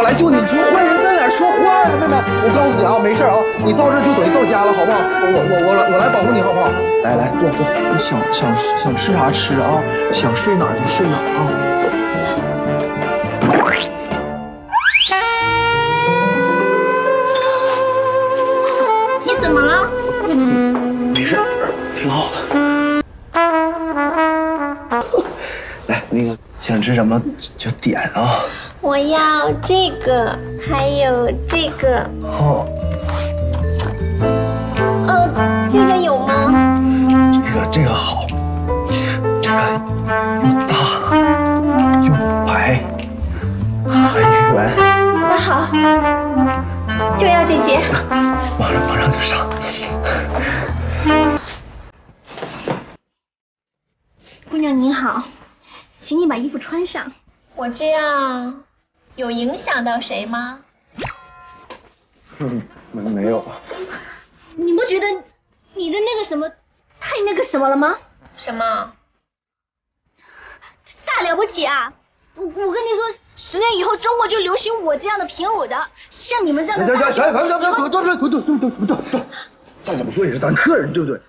我来救你，你说坏人在哪说话呀，妹妹？我告诉你啊，没事啊，你到这就等于到家了，好不好？我我我来我来保护你，好不好？来来坐坐，你想想想吃啥吃啊，想睡哪就睡哪啊。你怎么了？没事，挺好的。来，那个想吃什么就点啊。我要这个，还有这个。哦，哦，这个有吗？这个这个好，这个又大又白还圆，那好，就要这些。马上马上就上。姑娘您好，请你把衣服穿上。我这样有影响到谁吗？嗯，没没有。你不觉得你的那个什么太那个什么了吗？什么？大了不起啊！我我跟你说，十年以后中国就流行我这样的平乳的，像你们这样的大行行行，行胸。行行，走走走走走走走走走。再怎么说也是咱客人，对不对？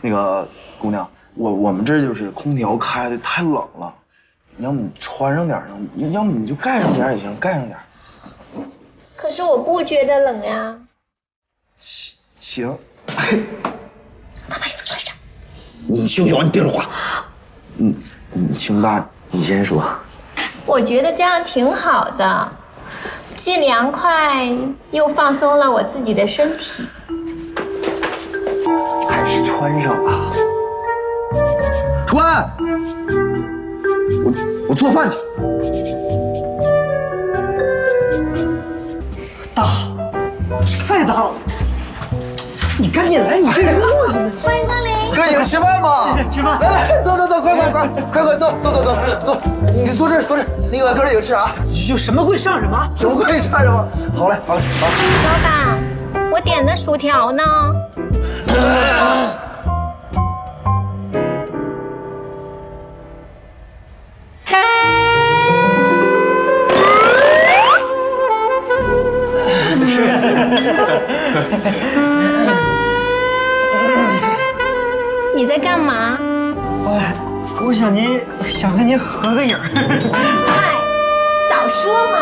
那个姑娘，我我们这就是空调开的太冷了，要么你穿上点呢，要要么你就盖上点也行，盖上点。可是我不觉得冷呀。行行。他把衣服穿上。你胸小，你别说话。嗯，你胸大，你先说。我觉得这样挺好的，既凉快又放松了我自己的身体。还是穿上吧。穿。做饭去。大，太大了。你赶紧来，你这人磨叽呢。欢迎光临。哥几个吃饭吧，吃饭来来，坐坐坐，快快快，快快坐坐坐坐坐，你坐这儿坐这儿。那个哥几个吃啥？有什么贵上什么。什么贵上什么？好嘞好嘞好。老板，我点的薯条呢？你在干嘛？我我想您想跟您合个影儿。嗨，早说嘛！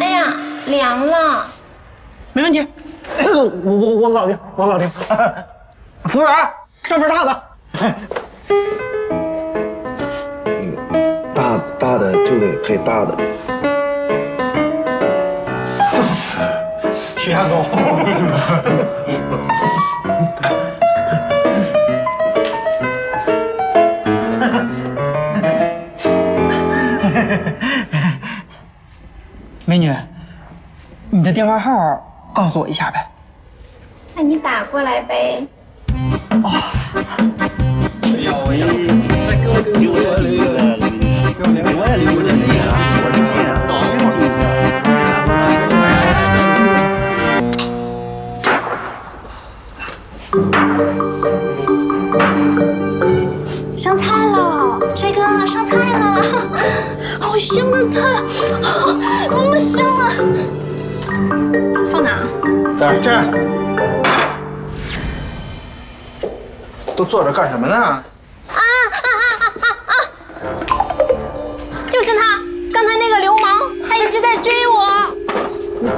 哎呀，凉了。没问题，我我我搞定，我搞定。服务员，上份辣的。就得配大的。血压高。美女，你的电话号告诉我一下呗。那你打过来呗。上好香的菜，那么香啊！放哪？这儿这儿。都坐着干什么呢？啊啊啊啊啊啊！就是他，刚才那个流氓，他一直在追我。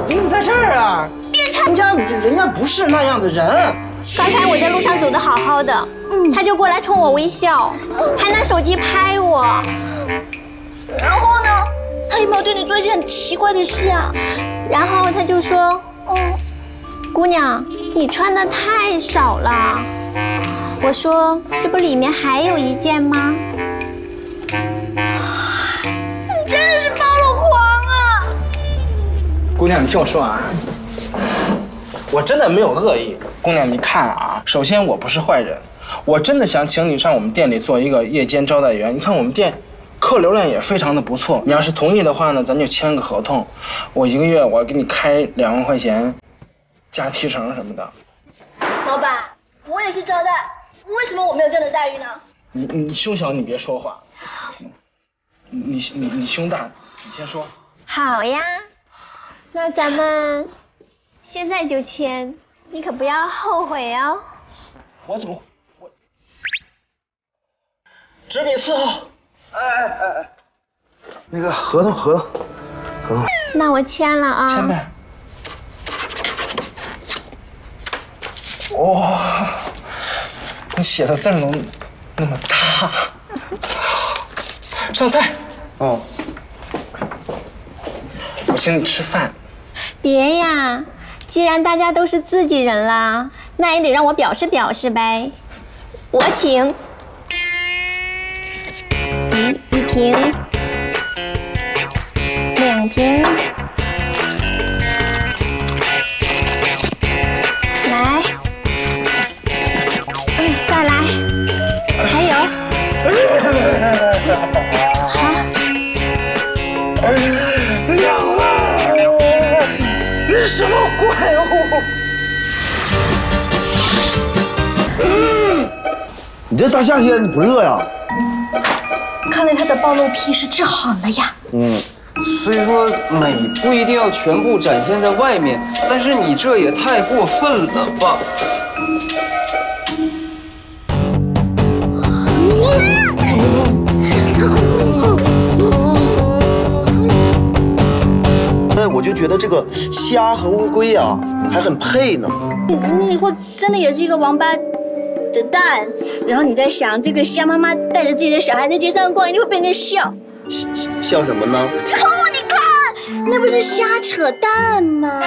你怎么在这儿啊？变态！人家人家不是那样的人。刚才我在路上走的好好的，他就过来冲我微笑，还拿手机拍我。然后呢？他有没有对你做一些很奇怪的事啊？然后他就说：“哦，姑娘，你穿的太少了。”我说：“这不里面还有一件吗你真的是暴露狂啊！姑娘，你听我说啊，我真的没有恶意。姑娘，你看啊，首先我不是坏人，我真的想请你上我们店里做一个夜间招待员。你看我们店客流量也非常的不错，你要是同意的话呢，咱就签个合同，我一个月我给你开两万块钱，加提成什么的。老板，我也是招待，为什么我没有这样的待遇呢？你你胸小，你别说话。你你你胸大，你先说。好呀，那咱们现在就签，你可不要后悔哦。我怎么我纸笔伺候？哎哎哎哎，那个合同合同合同，那我签了啊。签呗。哇、你写的字儿能那么大？上菜，哦，我请你吃饭。别呀，既然大家都是自己人了，那也得让我表示表示呗。我请，瓶，两瓶，来，嗯，再来，还有，好。两万，你是什么怪物？你这大夏天你不热呀？看来他的暴露癖是治好了呀。嗯，虽说美不一定要全部展现在外面，但是你这也太过分了吧？那我就觉得这个虾和乌龟呀、还很配呢。你以后真的也是一个王八的蛋，然后你在想，这个虾妈妈带着自己的小孩在街上逛，一定会被人家笑。笑笑什么呢？哦，你看，那不是瞎扯淡吗？